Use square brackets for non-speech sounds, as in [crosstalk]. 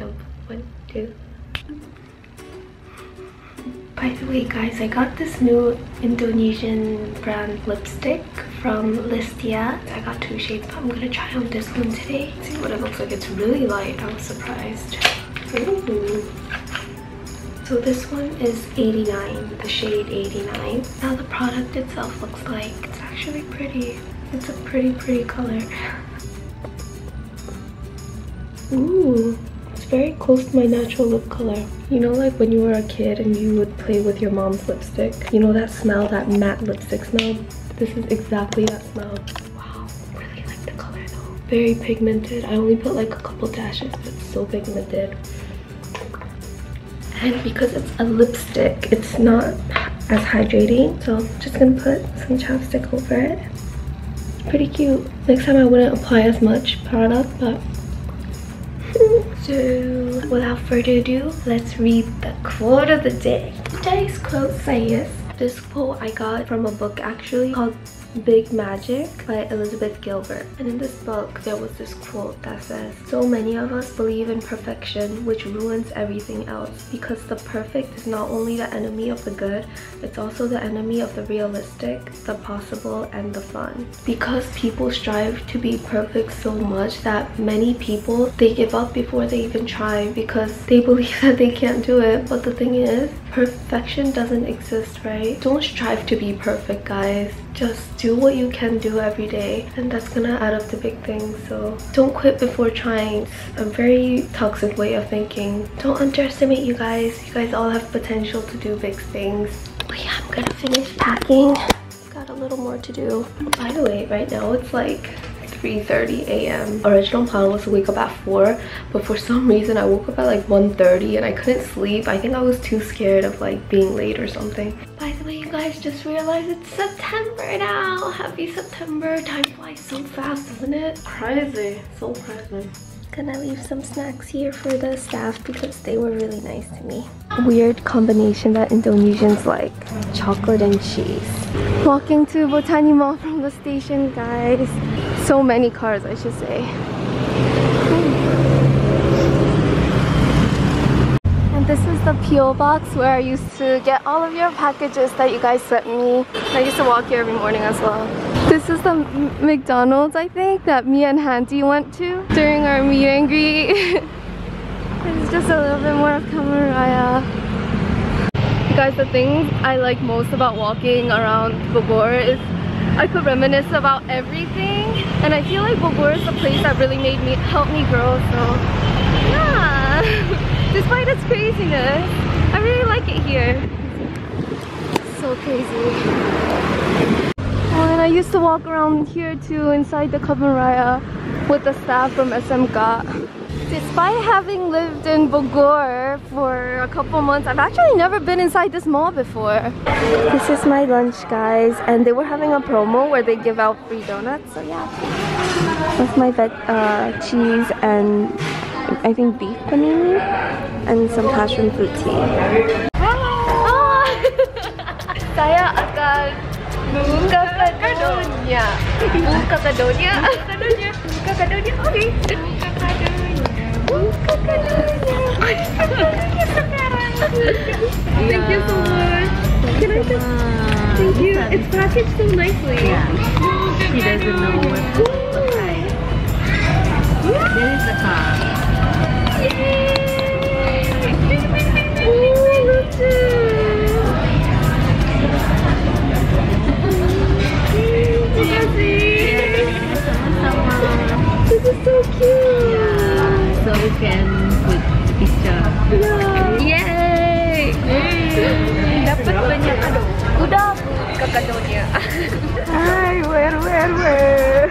One, two. By the way guys, I got this new Indonesian brand lipstick from Listia. I got two shades, but I'm gonna try on this one today. See what it looks like. It's really light. I was surprised. Ooh. So this one is 89, the shade 89. Now the product itself looks like it's actually pretty. It's a pretty, pretty color. Ooh, very close to my natural lip color. You know like when you were a kid and you would play with your mom's lipstick? You know that smell, that matte lipstick smell? This is exactly that smell. Wow, really like the color though. Very pigmented. I only put like a couple dashes, but it's so pigmented. And because it's a lipstick, it's not as hydrating. So I'm just gonna put some chapstick over it. Pretty cute. Next time I wouldn't apply as much product, but so without further ado, let's read the quote of the day. Today's quote says, this quote I got from a book actually called Big Magic by Elizabeth Gilbert. And in this book, there was this quote that says, So many of us believe in perfection, which ruins everything else, because the perfect is not only the enemy of the good, it's also the enemy of the realistic, the possible, and the fun. Because people strive to be perfect so much that many people, they give up before they even try because they [laughs] believe that they can't do it. But the thing is, perfection doesn't exist, right? Don't strive to be perfect, guys. Just do what you can do every day and that's gonna add up to big things. So don't quit before trying. A very toxic way of thinking. Don't underestimate you guys. You guys all have potential to do big things. But yeah, I'm gonna finish packing. Got a little more to do. By the way, right now it's like 3.30 a.m. Original plan was to wake up at 4, but for some reason I woke up at like 1.30 and I couldn't sleep. I think I was too scared of like being late or something. You guys just realized it's September now. Happy September. Time flies so fast, doesn't it? Crazy. So crazy gonna leave some snacks here for the staff because they were really nice to me. Weird combination that Indonesians like. Chocolate and cheese. Walking to Botani Mall from the station, guys. So many cars, I should say. This is the PO box where I used to get all of your packages that you guys sent me. I used to walk here every morning as well. This is the McDonald's, I think, that me and Handy went to during our meet and greet. [laughs] it's just a little bit more of Khaman Raya. Guys, the thing I like most about walking around Bogor is I could reminisce about everything and I feel like Bogor is the place that really made me help me grow so yeah [laughs] despite its craziness I really like it here so crazy Oh, And I used to walk around here too inside the Khaman Raya with the staff from SMK. Despite having lived in Bogor for a couple months, I've actually never been inside this mall before. This is my lunch guys and they were having a promo where they give out free donuts so yeah. That's my veg, uh, cheese and I think beef panini and some passion fruit tea. [laughs] Saya akan Buka kadonya. Buka kadonya. Buka kadonya. Buka kadonya. Oke. Buka kadonya. Buka kadonya sekarang. Thank you so much. Can I just... Thank you. It's packaged so nicely. Yeah. He doesn't know what, what kind. There is the car. Kadonya. Hai, where where where?